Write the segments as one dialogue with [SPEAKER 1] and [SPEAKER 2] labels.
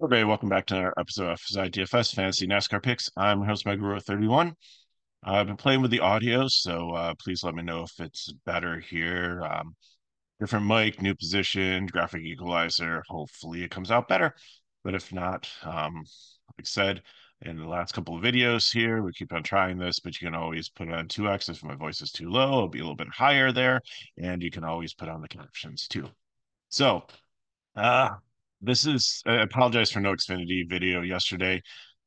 [SPEAKER 1] Okay, welcome back to another episode of FSI Fantasy NASCAR Picks. I'm host Megaruler31. I've been playing with the audio, so uh, please let me know if it's better here. Um, different mic, new position, graphic equalizer. Hopefully it comes out better. But if not, um, like I said in the last couple of videos here, we keep on trying this, but you can always put it on 2x if my voice is too low. It'll be a little bit higher there. And you can always put on the captions too. So, uh, this is, I apologize for no Xfinity video yesterday.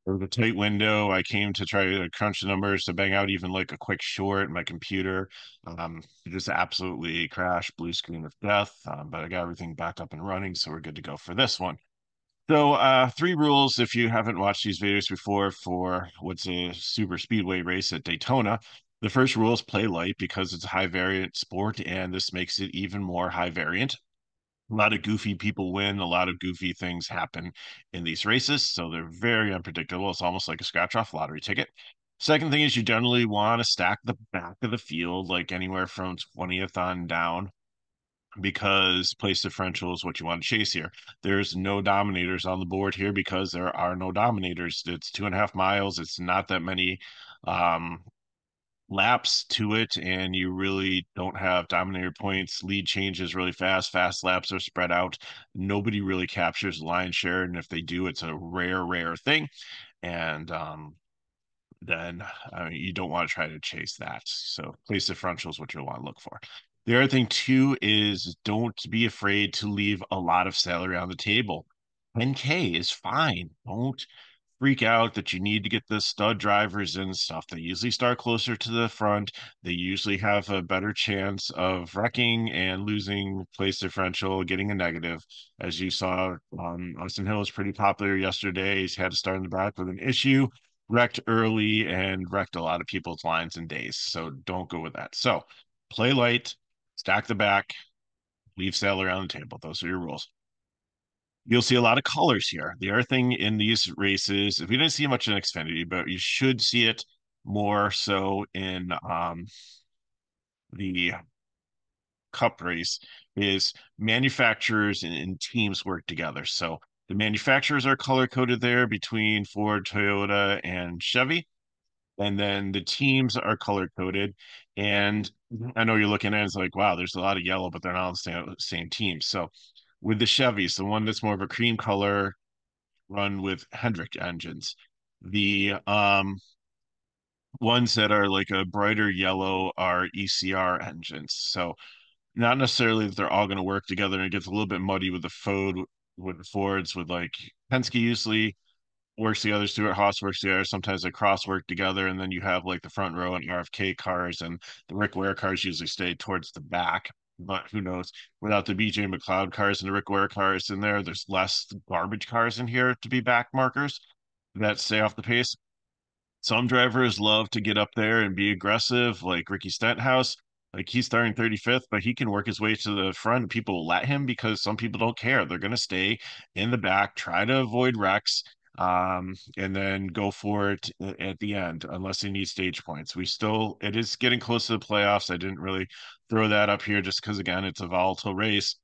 [SPEAKER 1] There was a tight window. I came to try to crunch the numbers to bang out even like a quick short. My computer um, just absolutely crashed, blue screen of death. Um, but I got everything back up and running, so we're good to go for this one. So, uh, three rules if you haven't watched these videos before for what's a super speedway race at Daytona. The first rule is play light because it's a high variant sport, and this makes it even more high variant a lot of goofy people win. A lot of goofy things happen in these races. So they're very unpredictable. It's almost like a scratch off lottery ticket. Second thing is you generally want to stack the back of the field, like anywhere from 20th on down, because place differential is what you want to chase here. There's no dominators on the board here because there are no dominators. It's two and a half miles. It's not that many um, laps to it and you really don't have dominator points. Lead changes really fast. Fast laps are spread out. Nobody really captures line share and if they do it's a rare rare thing. And um, then I mean, you don't want to try to chase that. So place differential is what you'll want to look for. The other thing too is don't be afraid to leave a lot of salary on the table. 10k is fine. Don't freak out that you need to get the stud drivers and stuff. They usually start closer to the front. They usually have a better chance of wrecking and losing place differential, getting a negative. As you saw, um, Austin Hill was pretty popular yesterday. He's had to start in the back with an issue, wrecked early, and wrecked a lot of people's lines and days. So don't go with that. So play light, stack the back, leave sail around the table. Those are your rules you'll see a lot of colors here. The other thing in these races, if you didn't see much in Xfinity, but you should see it more so in um, the Cup race, is manufacturers and, and teams work together. So the manufacturers are color coded there between Ford, Toyota, and Chevy. And then the teams are color coded. And I know you're looking at it, it's like, wow, there's a lot of yellow, but they're not on the same, same team. So with the Chevys, the one that's more of a cream color run with Hendrick engines. The um ones that are like a brighter yellow are ECR engines. So not necessarily that they're all going to work together and it gets a little bit muddy with the Ford with the Fords with like Penske usually works together, Stewart Haas works together, sometimes they cross work together, and then you have like the front row and RFK cars and the Rick Ware cars usually stay towards the back but who knows? Without the BJ McLeod cars and the Rick Ware cars in there, there's less garbage cars in here to be back markers that stay off the pace. Some drivers love to get up there and be aggressive, like Ricky Stenhouse. Like he's starting 35th, but he can work his way to the front. People will let him because some people don't care. They're going to stay in the back, try to avoid wrecks, um, and then go for it at the end, unless they need stage points. We still, it is getting close to the playoffs. I didn't really throw that up here just because, again, it's a volatile race.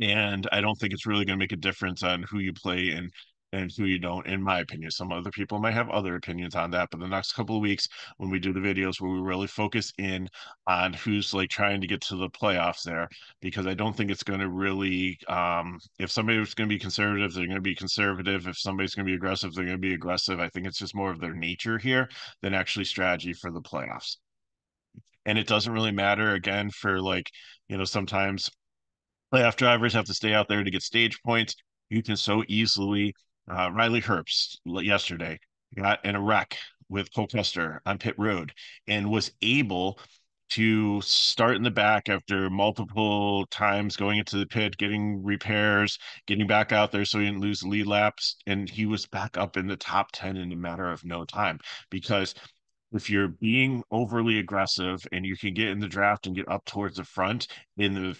[SPEAKER 1] And I don't think it's really going to make a difference on who you play and and who you don't, in my opinion. Some other people might have other opinions on that. But the next couple of weeks, when we do the videos where we really focus in on who's like trying to get to the playoffs there, because I don't think it's going to really, um, if somebody's going to be conservative, they're going to be conservative. If somebody's going to be aggressive, they're going to be aggressive. I think it's just more of their nature here than actually strategy for the playoffs. And it doesn't really matter again for like, you know, sometimes playoff drivers have to stay out there to get stage points. You can so easily uh, Riley Herbst yesterday got in a wreck with Cole Custer on pit road and was able to start in the back after multiple times going into the pit, getting repairs, getting back out there so he didn't lose lead laps. And he was back up in the top 10 in a matter of no time because if you're being overly aggressive and you can get in the draft and get up towards the front in the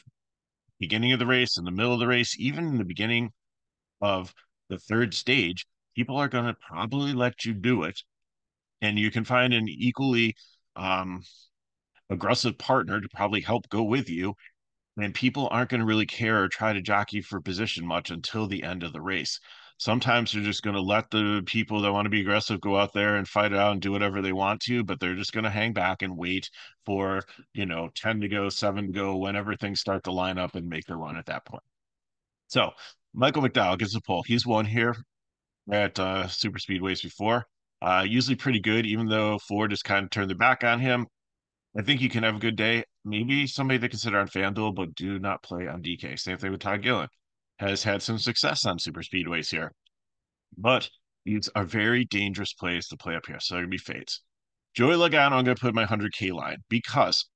[SPEAKER 1] beginning of the race, in the middle of the race, even in the beginning of the third stage, people are going to probably let you do it. And you can find an equally um, aggressive partner to probably help go with you. And people aren't going to really care or try to jockey for position much until the end of the race. Sometimes they're just going to let the people that want to be aggressive go out there and fight it out and do whatever they want to, but they're just going to hang back and wait for, you know, 10 to go, seven to go, whenever things start to line up and make their run at that point. So Michael McDowell gets a pull. He's won here at uh, super speedways before. Uh, usually pretty good, even though Ford has kind of turned their back on him. I think you can have a good day. Maybe somebody to consider on FanDuel, but do not play on DK. Same thing with Todd Gilliland. Has had some success on super speedways here. But these are very dangerous plays to play up here. So they're gonna be fades. Joey Logano, I'm gonna put my 100k line because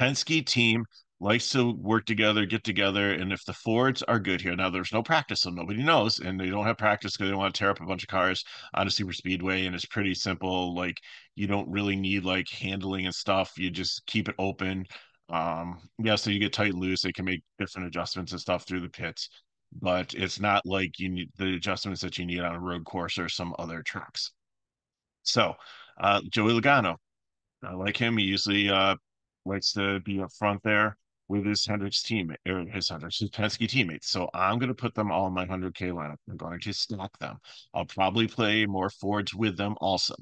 [SPEAKER 1] Penske team likes to work together, get together, and if the Fords are good here, now there's no practice, so nobody knows, and they don't have practice because they don't want to tear up a bunch of cars on a super speedway, and it's pretty simple. Like you don't really need like handling and stuff. You just keep it open. Um, yeah, so you get tight and loose, they can make different adjustments and stuff through the pits, but it's not like you need the adjustments that you need on a road course or some other tracks. So, uh, Joey Logano, I like him. He usually uh, likes to be up front there with his Hendricks team or his Hendricks, his Penske teammates. So I'm going to put them all in my 100K lineup. I'm going to stack them. I'll probably play more Fords with them also.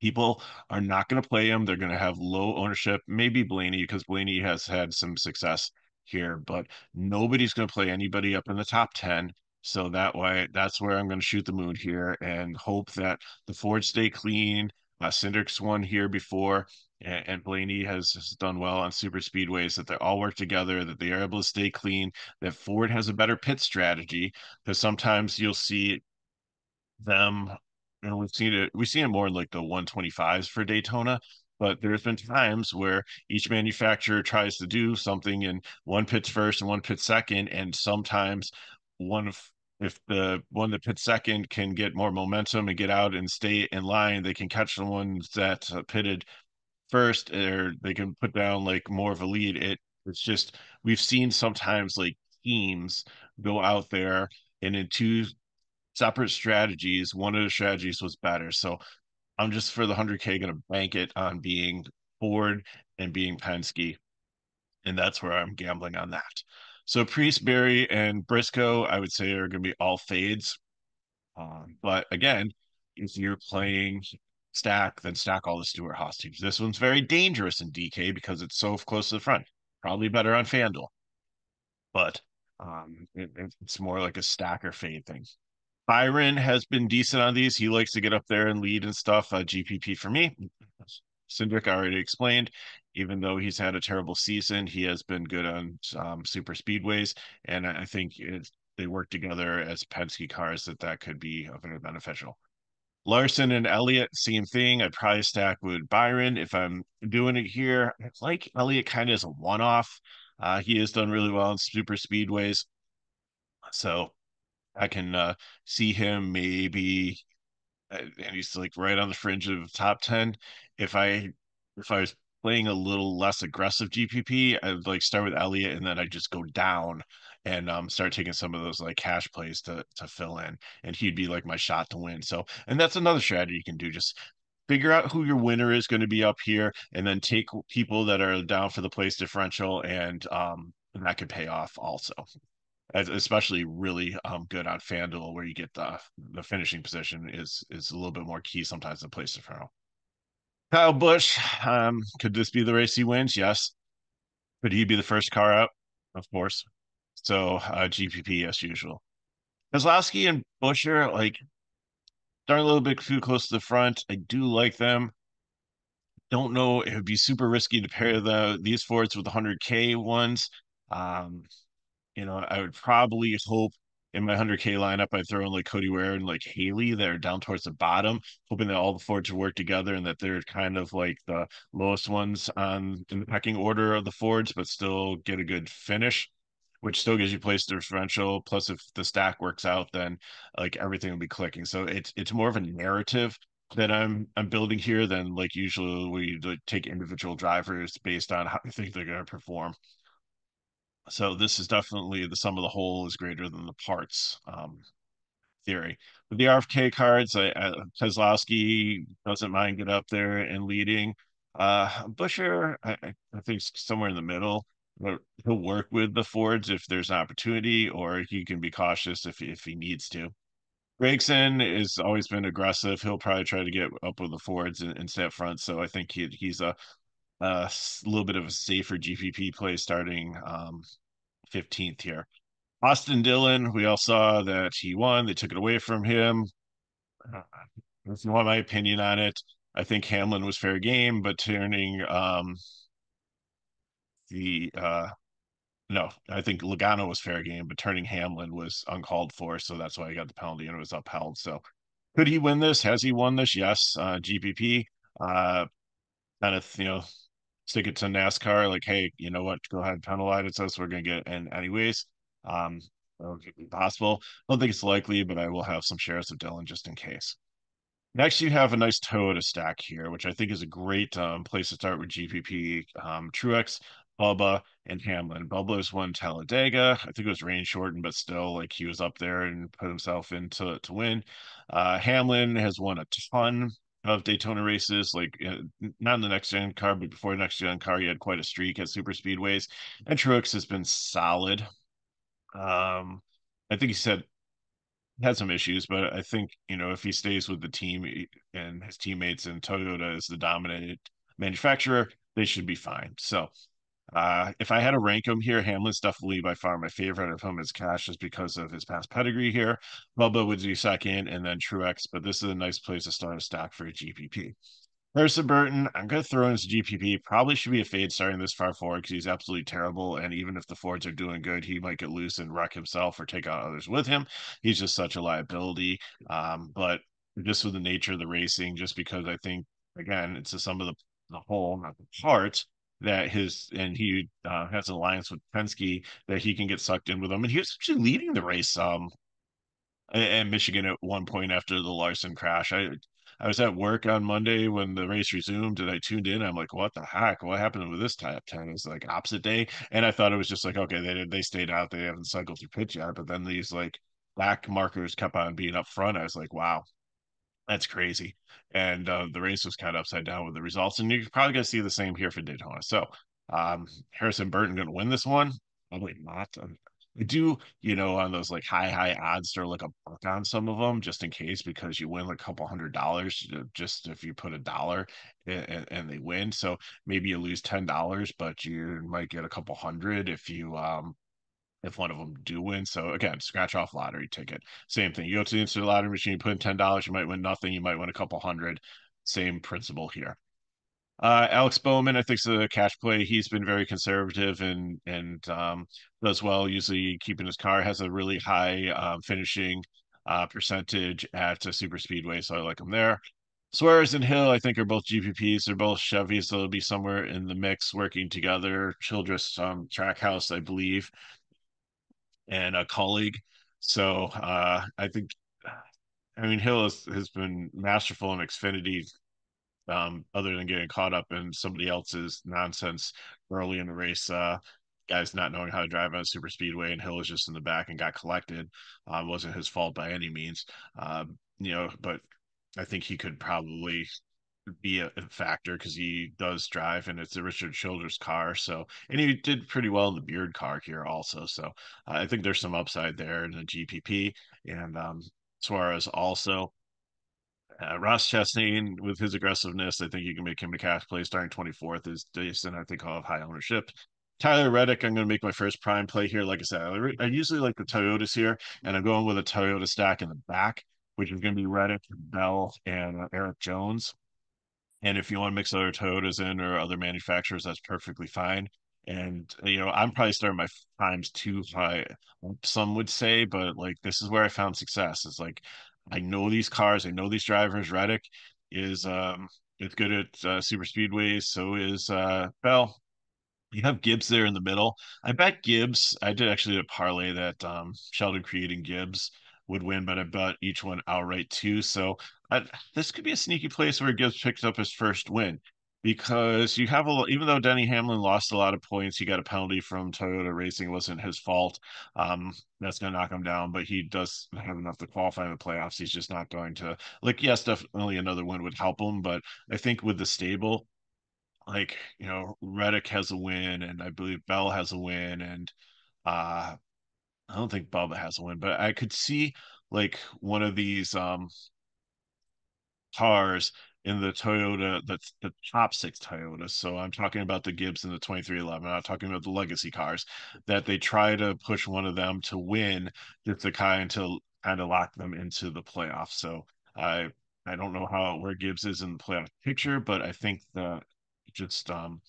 [SPEAKER 1] People are not going to play him. They're going to have low ownership. Maybe Blaney, because Blaney has had some success here, but nobody's going to play anybody up in the top 10. So that way, that's where I'm going to shoot the moon here and hope that the Fords stay clean. Uh, Cindric's won here before, and, Blaney has, done well on super speedways. That they all work together, that they are able to stay clean. That Ford has a better pit strategy because sometimes you'll see them and we've seen it, we see it more like the 125s for Daytona, but there's been times where each manufacturer tries to do something and one pits first and one pits second, and sometimes one of if the one that pits second can get more momentum and get out and stay in line, they can catch the ones that uh, pitted first, or they can put down like more of a lead. It it's just we've seen sometimes like teams go out there and in two separate strategies. One of the strategies was better. So I'm just for the 100K going to bank it on being Ford and being Penske. And that's where I'm gambling on that. So Preece, Berry, and Briscoe, I would say are going to be all fades. Um, but again, if you're playing stack, then stack all the Stewart-Haas teams. This one's very dangerous in DK because it's so close to the front. Probably better on FanDuel. But um, it, it's more like a stacker fade thing. Byron has been decent on these. He likes to get up there and lead and stuff. Uh, GPP for me. Cindric already explained. Even though he's had a terrible season, he has been good on um, super speedways, and I think they work together as Penske cars that that could be very beneficial. Larson and Elliott, same thing. I'd probably stack with Byron if I'm doing it here. I like Elliott kind of as a one-off. Uh, he has done really well in super speedways, so I can uh, see him maybe, uh, and he's like right on the fringe of top ten. If I if I was playing a little less aggressive GPP, I'd like start with Elliott and then I just go down and um, start taking some of those like cash plays to to fill in, and he'd be like my shot to win. So, and that's another strategy you can do. Just figure out who your winner is going to be up here, and then take people that are down for the place differential, and um, and that could pay off also especially really um, good on FanDuel where you get the the finishing position is is a little bit more key sometimes than place differential. Kyle Busch, um, could this be the race he wins? Yes. Could he be the first car out? Of course. So uh, GPP as usual. Keselowski and Buescher, like, starting a little bit too close to the front. I do like them. Don't know. It would be super risky to pair the these Fords with the 100K ones. Um, you know, I would probably hope in my 100K lineup, I throw in like Cody Ware and like Haley that are down towards the bottom, hoping that all the Fords work together and that they're kind of like the lowest ones on in the pecking order of the Fords, but still get a good finish, which still gives you place differential. Plus, if the stack works out, then like everything will be clicking. So it's it's more of a narrative that I'm I'm building here than like usually we take individual drivers based on how I think they're going to perform. So this is definitely the sum of the whole is greater than the parts um, theory. With the RFK cards, I, I, Keselowski doesn't mind get up there and leading. Uh, Buescher, I, I think somewhere in the middle. He'll work with the Fords if there's an opportunity, or he can be cautious if if he needs to. Gragson has always been aggressive. He'll probably try to get up with the Fords and, and stay up front. So I think he, he's a, a little bit of a safer GPP play starting um, 15th here. Austin Dillon, we all saw that he won. They took it away from him. Uh, if you want my opinion on it, I think Hamlin was fair game, but turning um, the uh, no, I think Logano was fair game, but turning Hamlin was uncalled for, so that's why he got the penalty and it was upheld. So could he win this? Has he won this? Yes. Uh, GPP, uh, kind of you know stick it to NASCAR, like, hey, you know what? Go ahead and penalize us. We're gonna get in anyways. Um, possible. I don't think it's likely, but I will have some shares of Dillon just in case. Next, you have a nice Toyota stack here, which I think is a great um, place to start with GPP. Um, Truex, Bubba, and Hamlin. Bubba's won Talladega. I think it was rain shortened, but still, like he was up there and put himself in to, to win. Uh, Hamlin has won a ton of Daytona races, like uh, not in the next gen car, but before next gen car, he had quite a streak at super speedways. And Truex has been solid. Um, I think he said had some issues, but I think you know if he stays with the team and his teammates and Toyota is the dominant manufacturer, they should be fine. So uh, if I had to rank him here, Hamlin's definitely by far my favorite of him as cash just because of his past pedigree here. Bubba would be second, and then Truex, but this is a nice place to start a stack for a GPP. Harrison Burton, I'm going to throw in his GPP. Probably should be a fade starting this far forward because he's absolutely terrible. And even if the Fords are doing good, he might get loose and wreck himself or take out others with him. He's just such a liability. Um, but just with the nature of the racing, just because I think, again, it's a sum of the, the whole, not the parts that his and he uh, has an alliance with Penske that he can get sucked in with them. And he was actually leading the race um and Michigan at one point after the Larson crash. I I was at work on Monday when the race resumed and I tuned in. I'm like, what the heck? What happened with this top 10? It's like opposite day. And I thought it was just like, okay, they they stayed out. They haven't cycled through pitch yet. But then these like black markers kept on being up front. I was like, wow, that's crazy. And uh, the race was kind of upside down with the results. And you're probably going to see the same here for Daytona. So um, Harrison Burton going to win this one? Probably not. I do, you know, on those like high, high odds, throw like a buck on some of them just in case because you win a couple hundred dollars just if you put a dollar and, and they win. So maybe you lose ten dollars, but you might get a couple hundred if you um if one of them do win. So again, scratch off lottery ticket. Same thing. You go to the instant lottery machine, you put in ten dollars, you might win nothing. You might win a couple hundred. Same principle here. Uh, Alex Bowman, I think, is a cash play. He's been very conservative and and um, does well. Usually keeping his car has a really high um, finishing uh, percentage at a super speedway, so I like him there. Suarez and Hill, I think, are both GPPs. They're both Chevys, so they'll be somewhere in the mix working together. Childress um, Trackhouse, I believe, and a colleague. So uh, I think, I mean, Hill has, has been masterful in Xfinity um, other than getting caught up in somebody else's nonsense early in the race. Uh, guys not knowing how to drive on a super speedway, and Hill was just in the back and got collected. Uh, wasn't his fault by any means. Um, you know, but I think he could probably be a, factor because he does drive and it's a Richard Childress car. So, and he did pretty well in the Beard car here also. So, uh, I think there's some upside there in the GPP and um, Suarez also. Uh, Ross Chastain, with his aggressiveness, I think you can make him a cash play starting 24th is decent. I think I'll have high ownership. Tyler Reddick, I'm going to make my first prime play here. Like I said, I, I, usually like the Toyotas here, and I'm going with a Toyota stack in the back, which is going to be Reddick, Bell, and uh, Erik Jones. And if you want to mix other Toyotas in or other manufacturers, that's perfectly fine. And you know, I'm probably starting my times too high. Some would say, but like this is where I found success. It's like I know these cars, I know these drivers. Reddick is um it's good at uh, super speedways. So is uh Bell. You have Gibbs there in the middle. I bet Gibbs. I did actually a parlay that um Sheldon Creed and Gibbs would win, but I bet each one outright too. So I, this could be a sneaky place where Gibbs picks up his first win because you have a even though Denny Hamlin lost a lot of points, he got a penalty from Toyota Racing. It wasn't his fault. Um, that's going to knock him down, but he does have enough to qualify in the playoffs. He's just not going to like. Yes, definitely another win would help him, but I think with the stable, like you know, Reddick has a win, and I believe Bell has a win, and uh, I don't think Bubba has a win, but I could see like one of these um cars in the Toyota, the the top six Toyotas. So I'm talking about the Gibbs and the 2311. I'm not talking about the legacy cars that they try to push one of them to win just to kind of kind of lock them into the playoffs. So I I don't know how where Gibbs is in the playoff picture, but I think that just um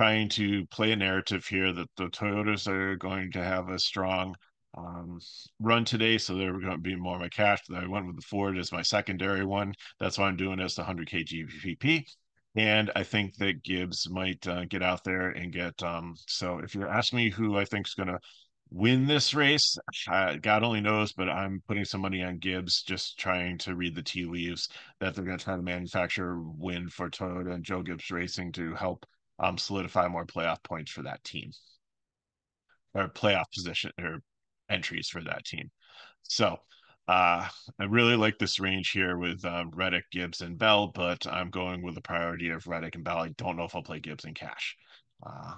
[SPEAKER 1] trying to play a narrative here that the Toyotas are going to have a strong um, run today, so they're going to be more of my cash. I went with the Ford as my secondary one. That's why I'm doing as the 100k GPP. And I think that Gibbs might uh, get out there and get. Um, so if you're asking me who I think is going to win this race, uh, God only knows, but I'm putting some money on Gibbs, just trying to read the tea leaves that they're going to try to manufacture win for Toyota and Joe Gibbs Racing to help um, solidify more playoff points for that team or playoff position or entries for that team. So uh, I really like this range here with um, Reddick, Gibbs, and Bell, but I'm going with the priority of Reddick and Bell. I don't know if I'll play Gibbs and cash. Uh,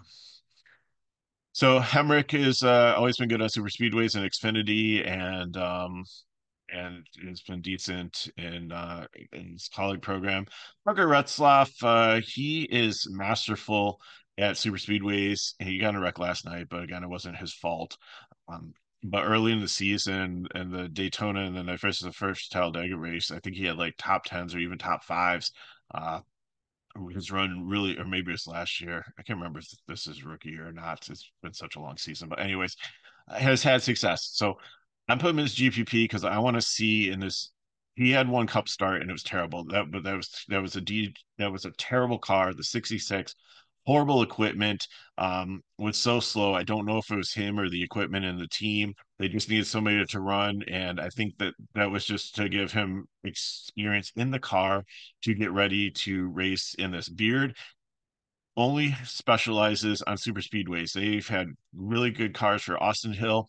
[SPEAKER 1] so Hemric has uh, always been good on super speedways and Xfinity, and um, and has been decent in uh, in his Kaulig program. Parker Retzlaff, uh, he is masterful at super speedways. He got in a wreck last night, but again, it wasn't his fault. Um, but early in the season and the Daytona and then the first the first Talladega race, I think he had like top tens or even top fives. Uh, his run really, or maybe it's last year. I can't remember if this is rookie year or not. It's been such a long season, but anyways, has had success. So I'm putting him as GPP because I want to see in this. He had one cup start and it was terrible. That but that was that was a D that was a terrible car, the 66 horrible equipment. Um, was so slow. I don't know if it was him or the equipment and the team. They just needed somebody to run, and I think that that was just to give him experience in the car to get ready to race in this beard. Only specializes on super speedways. They've had really good cars for Austin Hill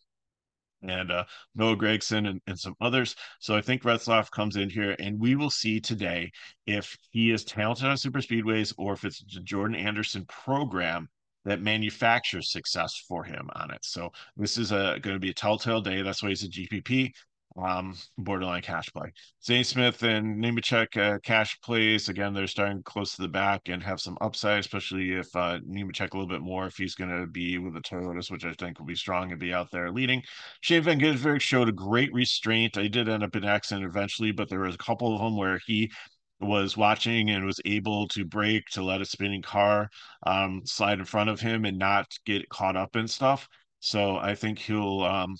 [SPEAKER 1] and uh, Noah Gragson and, and some others. So I think Retzlaff comes in here, and we will see today if he is talented on super speedways or if it's the Jordan Anderson program that manufactures success for him on it. So this is a going to be a telltale day. That's why he's a GPP um, borderline cash play. Zane Smith and Nemechek uh, cash plays again. They're starting close to the back and have some upside, especially if uh, Nemechek a little bit more if he's going to be with the Toyotas, which I think will be strong and be out there leading. Shane Van Gisbergen showed a great restraint. I did end up in accident eventually, but there was a couple of them where he was watching and was able to brake to let a spinning car um, slide in front of him and not get caught up in stuff. So I think he'll um,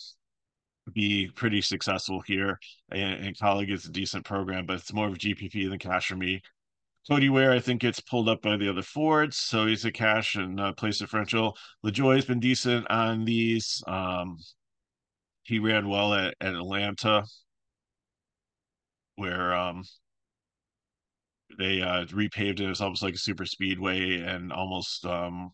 [SPEAKER 1] be pretty successful here. And, and Kaulig is a decent program, but it's more of a GPP than cash for me. Cody Ware, I think, gets pulled up by the other Fords, so he's a cash and uh, place differential. LaJoie has been decent on these. Um, he ran well at, at Atlanta, where um, they uh, repaved it. It was almost like a super speedway and almost um,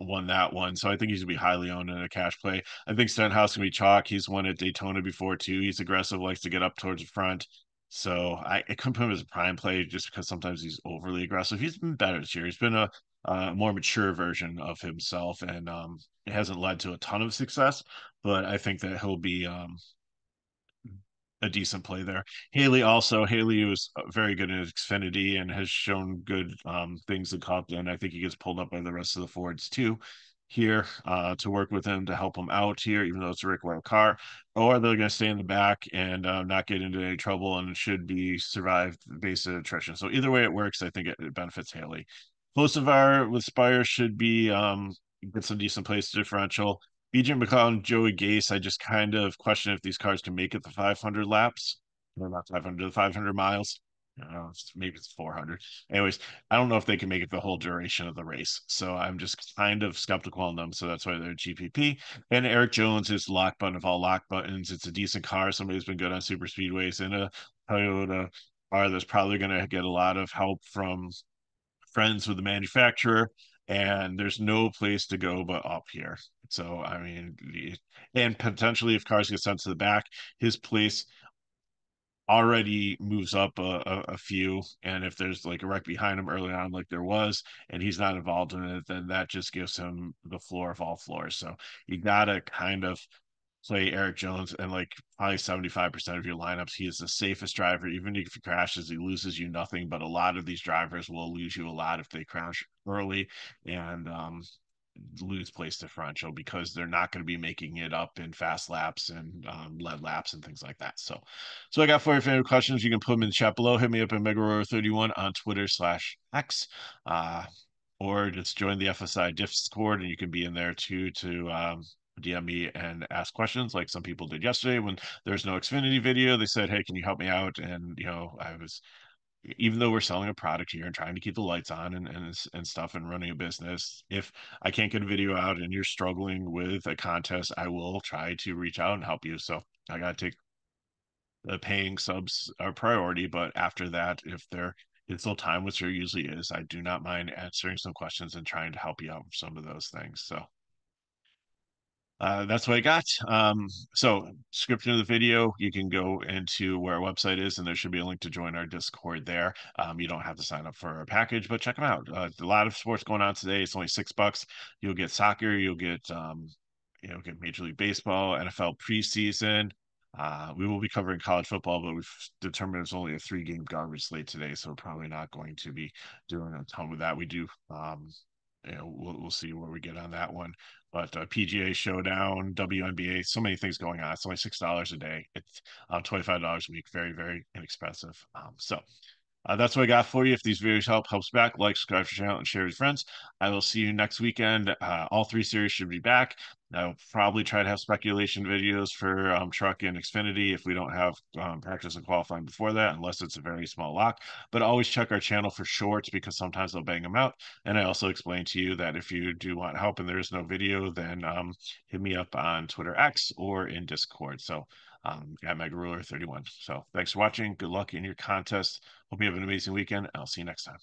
[SPEAKER 1] won that one. So I think he's gonna be highly owned in a cash play. I think Stenhouse can be chalk. He's won at Daytona before too. He's aggressive, likes to get up towards the front. So I, I couldn't put him as a prime play just because sometimes he's overly aggressive. He's been better this year. He's been a, a more mature version of himself, and um, it hasn't led to a ton of success. But I think that he'll be um, a decent play there. Haley also Haley was uh, very good in Xfinity and has shown good um, things at Compton. I think he gets pulled up by the rest of the Fords too here uh, to work with him to help him out here, even though it's a Rick Ware car, or they're going to stay in the back and uh, not get into any trouble and should be survived based on attrition. So either way it works, I think it, it benefits Haley. Our with Spire should be um, get some decent place differential. BJ McLeod and Joey Gase, I just kind of question if these cars can make it the 500 laps. Or not 500, the 500 miles. Know, maybe it's 400. Anyways, I don't know if they can make it the whole duration of the race. So I'm just kind of skeptical on them. So that's why they're GPP. And Erik Jones is lock button of all lock buttons. It's a decent car. Somebody's been good on super speedways in a Toyota car that's probably going to get a lot of help from friends with the manufacturer and there's no place to go but up here. So I mean, and potentially if cars get sent to the back, his place already moves up a, a, a, few. And if there's like a wreck behind him early on, like there was, and he's not involved in it, then that just gives him the floor of all floors. So you gotta kind of play Erik Jones and like probably 75% of your lineups. He is the safest driver. Even if he crashes, he loses you nothing. But a lot of these drivers will lose you a lot if they crash early and um, lose place differential because they're not going to be making it up in fast laps and um, lead laps and things like that. So, so I got four favorite questions. You can put them in the chat below. Hit me up at Megaruler31 on Twitter slash X. Uh, or just join the FSI Discord and you can be in there too to um, DM me and ask questions like some people did yesterday when there's no Xfinity video. They said, Hey, can you help me out? And, you know, I was, even though we're selling a product here and trying to keep the lights on and, and, and stuff and running a business, if I can't get a video out and you're struggling with a contest, I will try to reach out and help you. So I got to take the paying subs are priority, but after that, if they're it's still time, which there usually is, I do not mind answering some questions and trying to help you out with some of those things. So uh, that's what I got. Um, so description of the video, you can go into where our website is and there should be a link to join our Discord there. Um, you don't have to sign up for a package, but check them out. Uh, a lot of sports going on today. It's only six bucks. You'll get soccer, you'll get, um, you know, get Major League Baseball, NFL preseason. Uh, we will be covering college football, but we've determined it's only a three game garbage slate today, so we're probably not going to be doing a ton with that. We do um, you know, we'll, we'll see where we get on that one. But uh, PGA Showdown, WNBA, so many things going on. It's only six dollars a day. It's um, twenty five dollars a week. Very very inexpensive. Um, so uh, that's what I got for you. If these videos help, helps back, like, subscribe to the channel, and share with friends. I will see you next weekend. Uh, all three series should be back. I'll probably try to have speculation videos for um, Truck and Xfinity if we don't have um, practice and qualifying before that, unless it's a very small lock. But always check our channel for shorts because sometimes they'll bang them out. And I also explained to you that if you do want help and there is no video, then um, hit me up on Twitter X or in Discord. So um, at Mega Ruler 31. So thanks for watching. Good luck in your contest. Hope you have an amazing weekend. I'll see you next time.